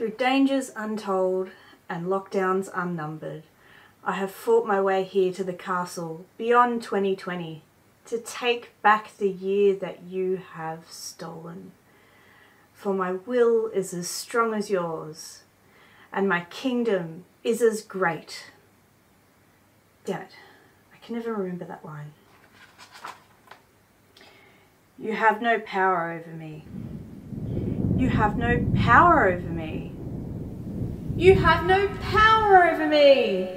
Through dangers untold and lockdowns unnumbered, I have fought my way here to the castle beyond 2020 to take back the year that you have stolen. For my will is as strong as yours, and my kingdom is as great. Damn it, I can never remember that line. You have no power over me. You have no power over me. You have no power over me.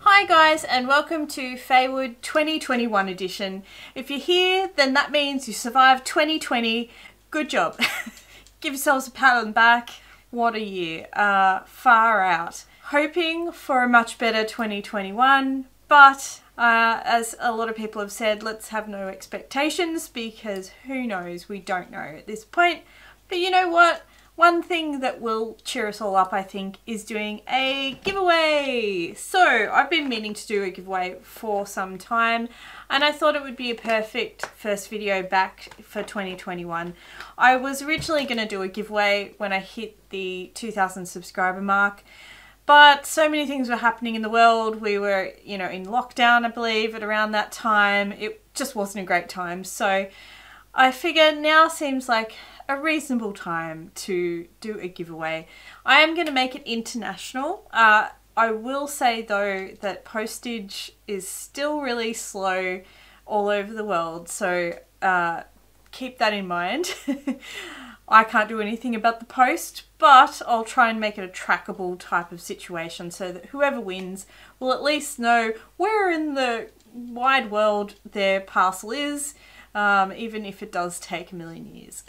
Hi guys and welcome to Faewood 2021 edition. If you're here then that means you survived 2020. Good job. Give yourselves a pat on the back. What a year. Uh, far out. Hoping for a much better 2021 but uh, as a lot of people have said, let's have no expectations because who knows, we don't know at this point. But you know what? One thing that will cheer us all up, I think, is doing a giveaway. So I've been meaning to do a giveaway for some time and I thought it would be a perfect first video back for 2021. I was originally going to do a giveaway when I hit the 2000 subscriber mark but so many things were happening in the world. We were, you know, in lockdown, I believe, at around that time. It just wasn't a great time. So I figure now seems like a reasonable time to do a giveaway. I am going to make it international. Uh, I will say though that postage is still really slow all over the world. So uh, keep that in mind. I can't do anything about the post, but I'll try and make it a trackable type of situation so that whoever wins will at least know where in the wide world their parcel is, um, even if it does take a million years.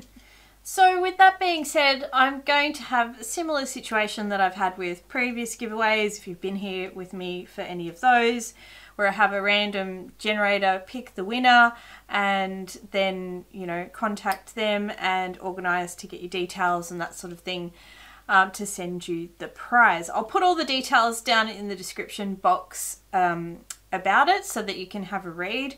so with that being said, I'm going to have a similar situation that I've had with previous giveaways, if you've been here with me for any of those where I have a random generator pick the winner and then, you know, contact them and organise to get your details and that sort of thing um, to send you the prize. I'll put all the details down in the description box um, about it so that you can have a read.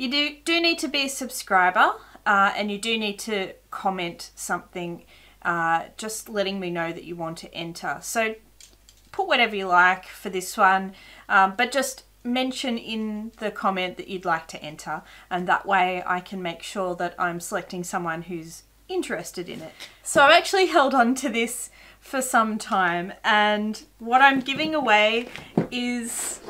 You do, do need to be a subscriber uh, and you do need to comment something uh, just letting me know that you want to enter. So put whatever you like for this one, um, but just mention in the comment that you'd like to enter and that way I can make sure that I'm selecting someone who's interested in it. So I've actually held on to this for some time and what I'm giving away is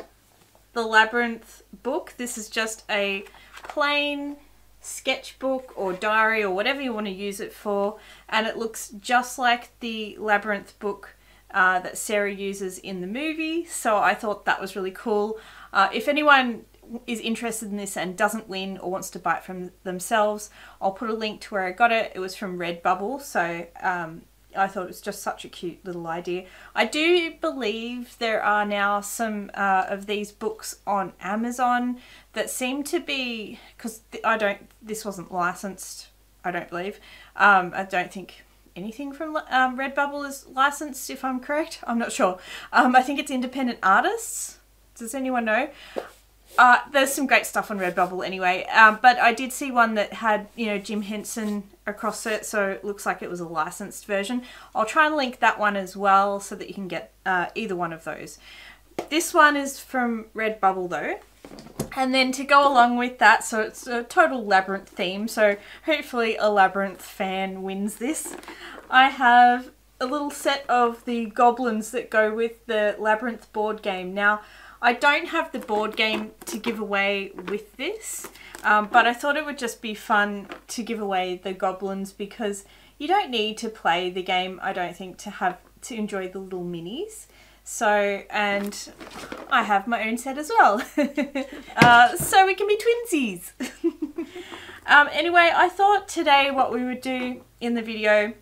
the Labyrinth book. This is just a plain sketchbook or diary or whatever you want to use it for and it looks just like the Labyrinth book uh, that Sarah uses in the movie so I thought that was really cool. Uh, if anyone is interested in this and doesn't win or wants to buy it from themselves, I'll put a link to where I got it. It was from Redbubble, so um, I thought it was just such a cute little idea. I do believe there are now some uh, of these books on Amazon that seem to be because I don't. This wasn't licensed. I don't believe. Um, I don't think anything from um, Redbubble is licensed. If I'm correct, I'm not sure. Um, I think it's independent artists. Does anyone know? Uh, there's some great stuff on Redbubble anyway, um, but I did see one that had, you know, Jim Henson across it, so it looks like it was a licensed version. I'll try and link that one as well so that you can get uh, either one of those. This one is from Redbubble though. And then to go along with that, so it's a total Labyrinth theme, so hopefully a Labyrinth fan wins this. I have a little set of the goblins that go with the Labyrinth board game. Now, I don't have the board game to give away with this, um, but I thought it would just be fun to give away the goblins because you don't need to play the game, I don't think, to have to enjoy the little minis. So, and I have my own set as well. uh, so we can be twinsies. um, anyway, I thought today what we would do in the video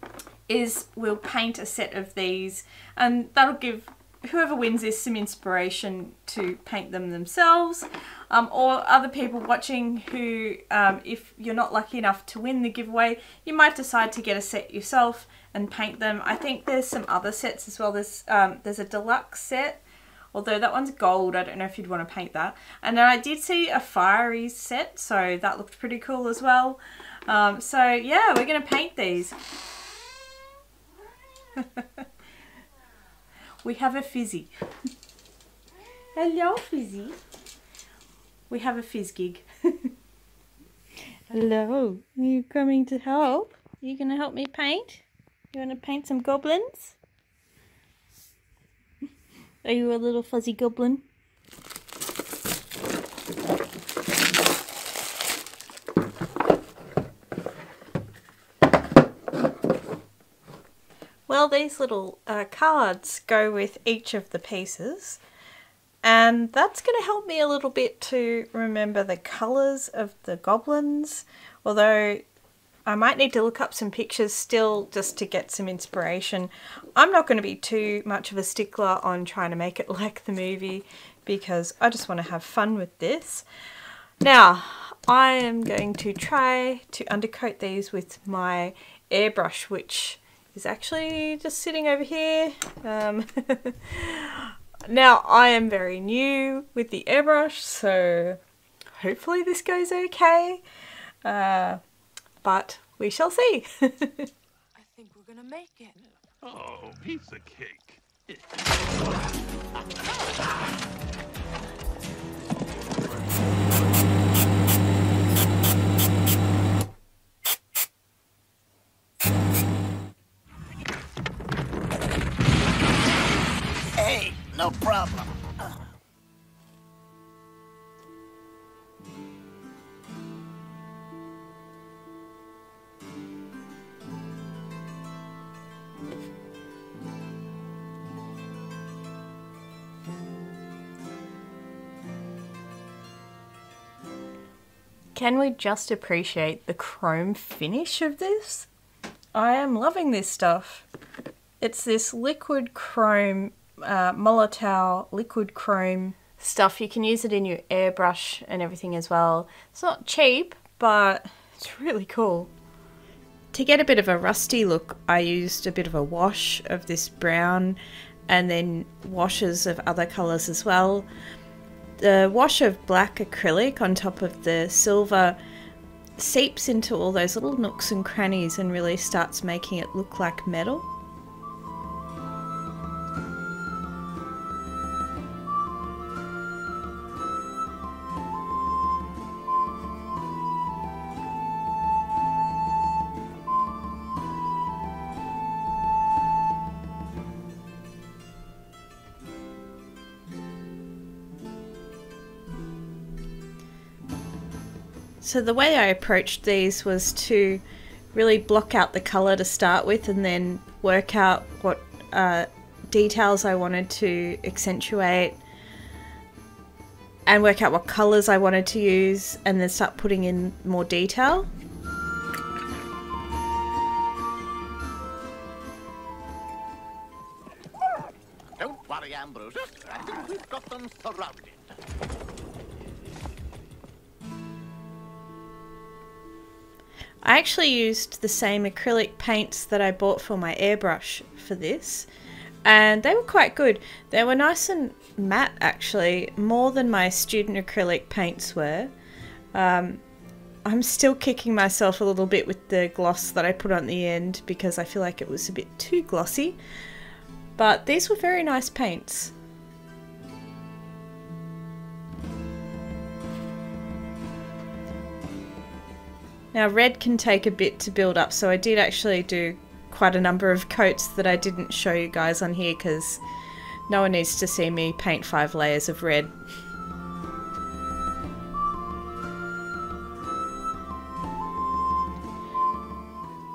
is we'll paint a set of these and that'll give whoever wins this some inspiration to paint them themselves um, or other people watching who um, if you're not lucky enough to win the giveaway you might decide to get a set yourself and paint them. I think there's some other sets as well. There's um, there's a deluxe set although that one's gold. I don't know if you'd want to paint that. And then I did see a fiery set so that looked pretty cool as well. Um, so yeah we're gonna paint these we have a fizzy. Hello, fizzy. We have a Fizzgig. Hello, are you coming to help? Are you going to help me paint? You want to paint some goblins? Are you a little fuzzy goblin? Well, these little uh, cards go with each of the pieces and that's going to help me a little bit to remember the colours of the goblins, although I might need to look up some pictures still just to get some inspiration. I'm not going to be too much of a stickler on trying to make it like the movie because I just want to have fun with this. Now, I am going to try to undercoat these with my airbrush, which is actually just sitting over here. Um, Now, I am very new with the airbrush, so hopefully this goes okay. Uh, but we shall see. I think we're gonna make it. Oh, piece of cake. problem. Can we just appreciate the chrome finish of this? I am loving this stuff. It's this liquid chrome uh, Molotow liquid chrome stuff. You can use it in your airbrush and everything as well. It's not cheap, but it's really cool. To get a bit of a rusty look, I used a bit of a wash of this brown and then washes of other colours as well. The wash of black acrylic on top of the silver seeps into all those little nooks and crannies and really starts making it look like metal. So the way I approached these was to really block out the colour to start with and then work out what uh, details I wanted to accentuate and work out what colours I wanted to use and then start putting in more detail. I actually used the same acrylic paints that I bought for my airbrush for this and they were quite good. They were nice and matte actually, more than my student acrylic paints were. Um, I'm still kicking myself a little bit with the gloss that I put on the end because I feel like it was a bit too glossy. But these were very nice paints. Now red can take a bit to build up, so I did actually do quite a number of coats that I didn't show you guys on here because no one needs to see me paint five layers of red.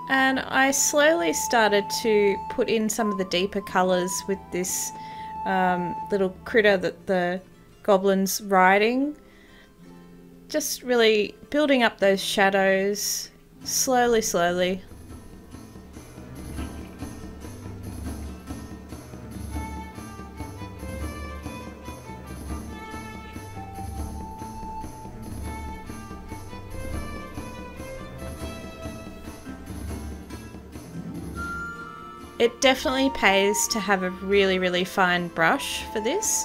And I slowly started to put in some of the deeper colours with this um, little critter that the goblin's riding just really building up those shadows slowly, slowly. It definitely pays to have a really, really fine brush for this.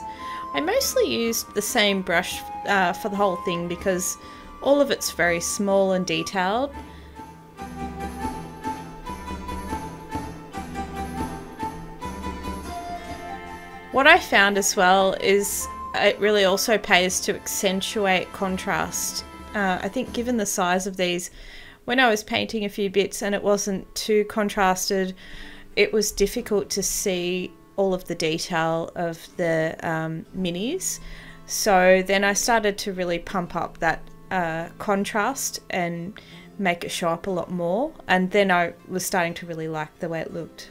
I mostly used the same brush uh, for the whole thing because all of it's very small and detailed. What I found as well is it really also pays to accentuate contrast. Uh, I think given the size of these, when I was painting a few bits and it wasn't too contrasted, it was difficult to see all of the detail of the um, minis. So then I started to really pump up that uh, contrast and make it show up a lot more. And then I was starting to really like the way it looked.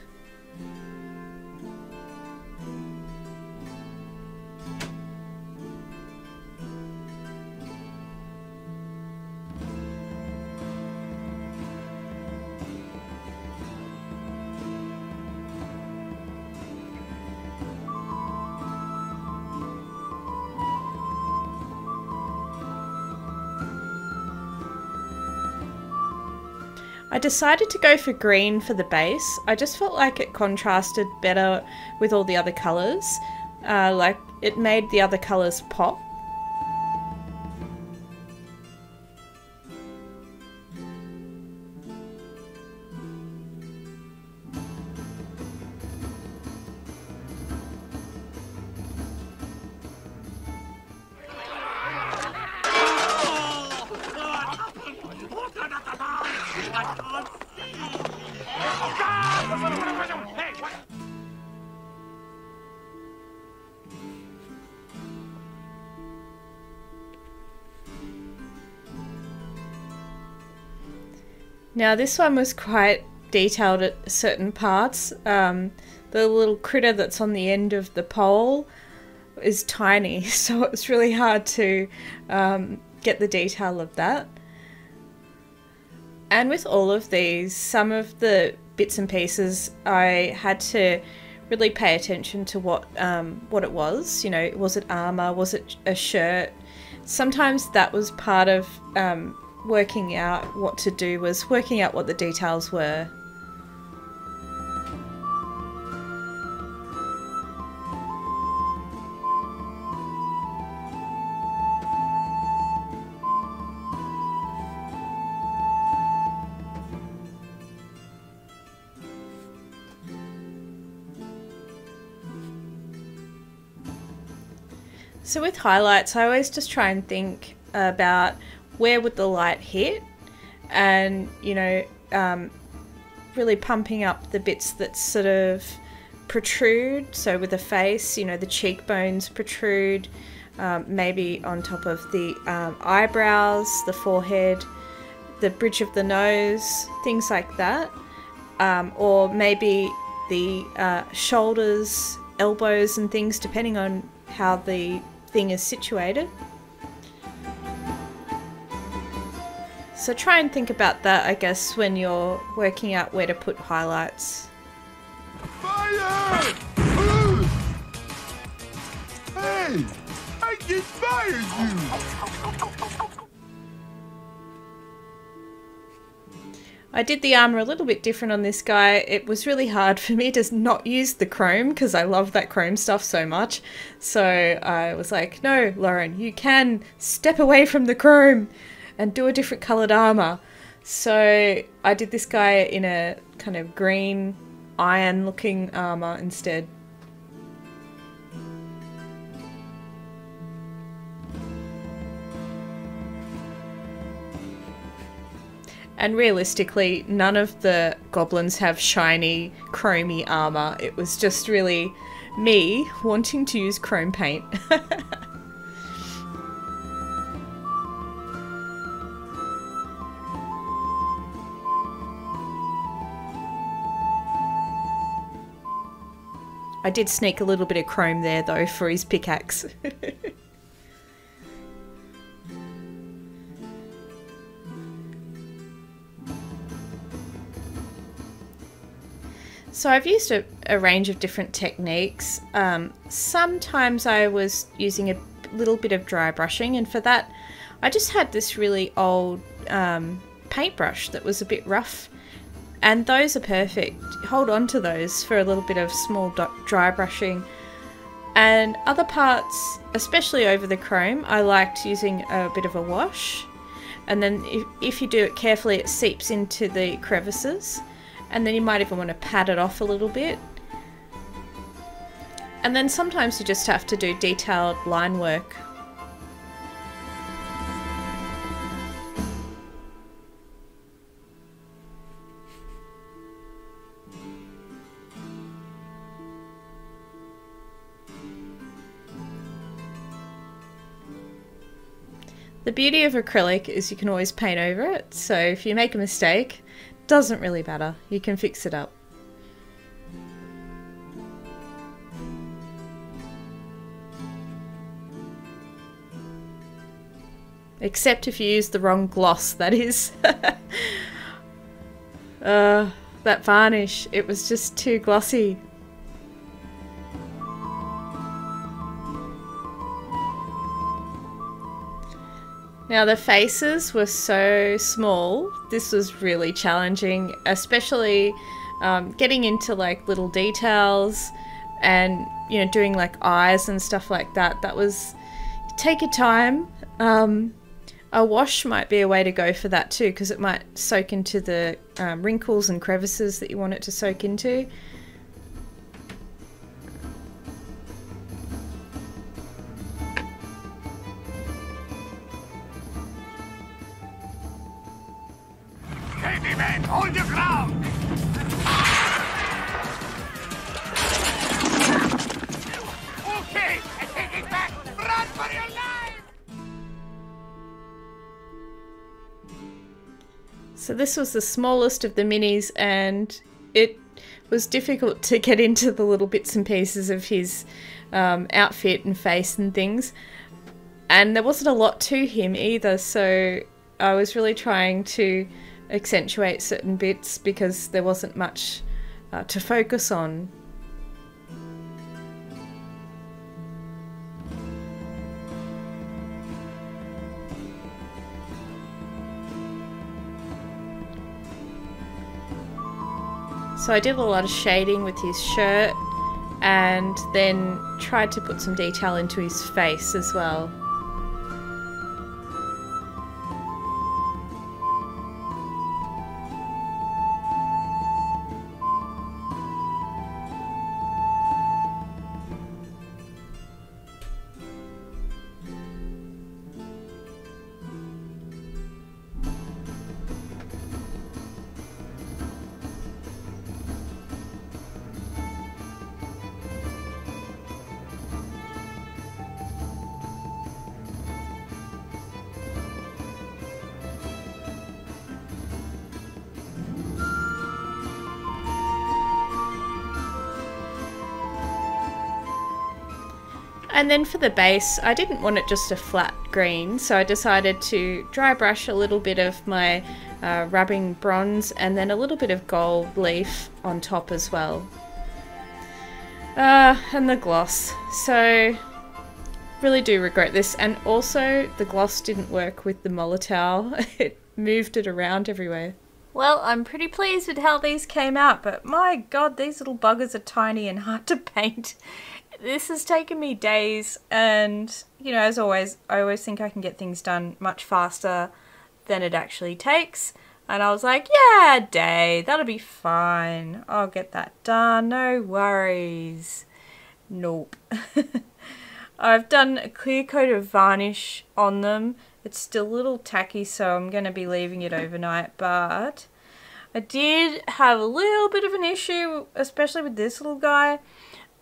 I decided to go for green for the base. I just felt like it contrasted better with all the other colours. Uh, like, it made the other colours pop. Now this one was quite detailed at certain parts. Um, the little critter that's on the end of the pole is tiny, so it's really hard to um, get the detail of that. And with all of these, some of the bits and pieces, I had to really pay attention to what um, what it was. You know, was it armor? Was it a shirt? Sometimes that was part of um, working out what to do was working out what the details were. Highlights, I always just try and think about where would the light hit and you know um, really pumping up the bits that sort of protrude. So with the face you know the cheekbones protrude um, maybe on top of the um, eyebrows the forehead the bridge of the nose things like that. Um, or maybe the uh, shoulders elbows and things depending on how the thing is situated So try and think about that, I guess, when you're working out where to put highlights. Fire! Hey! I just fired you! I did the armor a little bit different on this guy. It was really hard for me to not use the chrome because I love that chrome stuff so much. So I was like, no, Lauren, you can step away from the chrome and do a different coloured armour. So I did this guy in a kind of green iron looking armour instead. And realistically, none of the goblins have shiny, chromy armour. It was just really me wanting to use chrome paint. I did sneak a little bit of chrome there though for his pickaxe. So I've used a, a, range of different techniques. Um, sometimes I was using a little bit of dry brushing and for that I just had this really old um, paintbrush that was a bit rough and those are perfect. Hold on to those for a little bit of small dry brushing. And other parts, especially over the chrome, I liked using a bit of a wash. And then if, if you do it carefully, it seeps into the crevices. And then you might even want to pat it off a little bit. And then sometimes you just have to do detailed line work. The beauty of acrylic is you can always paint over it, so if you make a mistake, doesn't really matter, you can fix it up. Except if you use the wrong gloss, that is. uh, that varnish, it was just too glossy. Now the faces were so small, this was really challenging, especially um, getting into like little details and you know doing like eyes and stuff like that. That was take your time. Um, a wash might be a way to go for that too, because it might soak into the um, wrinkles and crevices that you want it to soak into. So this was the smallest of the minis and it was difficult to get into the little bits and pieces of his um, outfit and face and things. And there wasn't a lot to him either, so I was really trying to accentuate certain bits because there wasn't much uh, to focus on. So I did a lot of shading with his shirt and then tried to put some detail into his face as well. And then for the base, I didn't want it just a flat green, so I decided to dry brush a little bit of my uh, rubbing bronze and then a little bit of gold leaf on top as well. Uh, and the gloss. So, really do regret this. And also, the gloss didn't work with the Molotow. it moved it around everywhere. Well, I'm pretty pleased with how these came out, but my god, these little buggers are tiny and hard to paint this has taken me days and you know as always I always think I can get things done much faster than it actually takes. And I was like yeah day that'll be fine. I'll get that done. No worries. Nope. I've done a clear coat of varnish on them. It's still a little tacky so I'm to be leaving it overnight but I did have a little bit of an issue especially with this little guy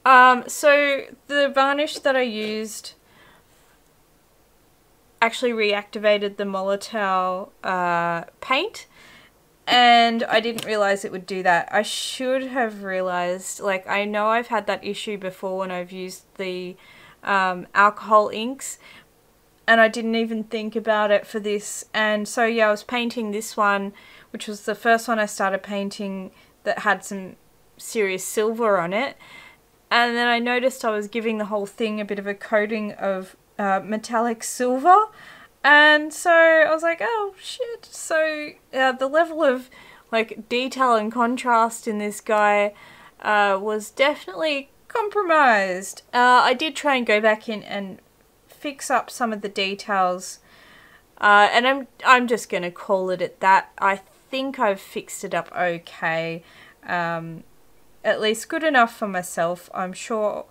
um, so the varnish that I used actually reactivated the Molotow uh, paint and I didn't realize it would do that. I should have realized, like I know I've had that issue before when I've used the um, alcohol inks and I didn't even think about it for this and so yeah I was painting this one which was the first one I started painting that had some serious silver on it and then I noticed I was giving the whole thing a bit of a coating of uh, metallic silver. And so I was like oh shit. So uh, the level of like detail and contrast in this guy uh, was definitely compromised. Uh, I did try and go back in and fix up some of the details. Uh, and I'm I'm just gonna call it at that. I think I've fixed it up okay. Um, at least good enough for myself. I'm sure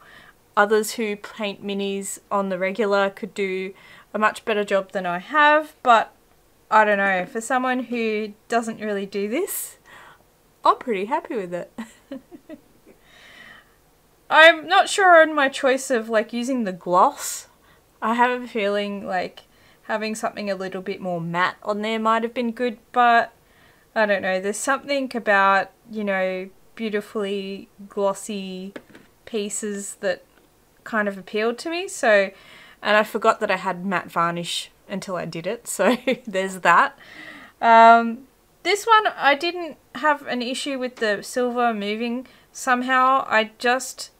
others who paint minis on the regular could do a much better job than I have, but I don't know, for someone who doesn't really do this, I'm pretty happy with it. I'm not sure on my choice of like using the gloss. I have a feeling like having something a little bit more matte on there might have been good, but I don't know. There's something about, you know, beautifully glossy pieces that kind of appealed to me. So, and I forgot that I had matte varnish until I did it. So there's that. Um, this one, I didn't have an issue with the silver moving somehow. I just,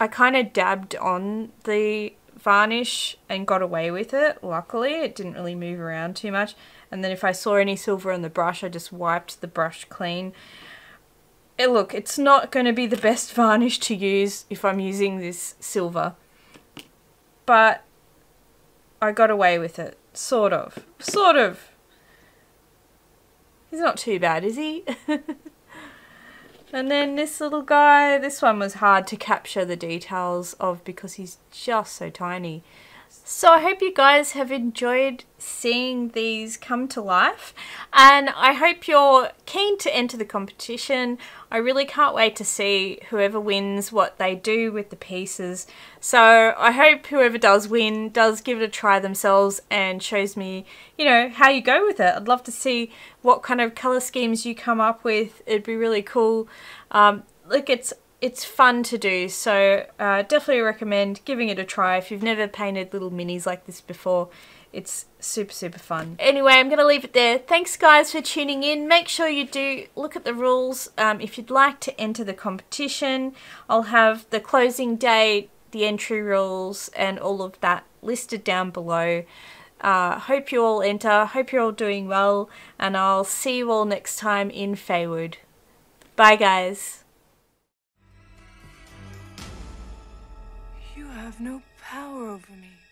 I kind of dabbed on the varnish and got away with it. Luckily, it didn't really move around too much. And then if I saw any silver on the brush, I just wiped the brush clean. It, look, it's not going to be the best varnish to use if I'm using this silver. But I got away with it. Sort of. Sort of. He's not too bad, is he? and then this little guy, this one was hard to capture the details of because he's just so tiny. So I hope you guys have enjoyed seeing these come to life and I hope you're keen to enter the competition. I really can't wait to see whoever wins what they do with the pieces. So I hope whoever does win does give it a try themselves and shows me, you know, how you go with it. I'd love to see what kind of colour schemes you come up with. It'd be really cool. Um, look, it's it's fun to do so uh, definitely recommend giving it a try. If you've never painted little minis like this before it's super super fun. Anyway i'm gonna leave it there. Thanks guys for tuning in. Make sure you do look at the rules um, if you'd like to enter the competition. I'll have the closing date the entry rules and all of that listed down below. Uh, hope you all enter. Hope you're all doing well and i'll see you all next time in Faewood bye guys You have no power over me.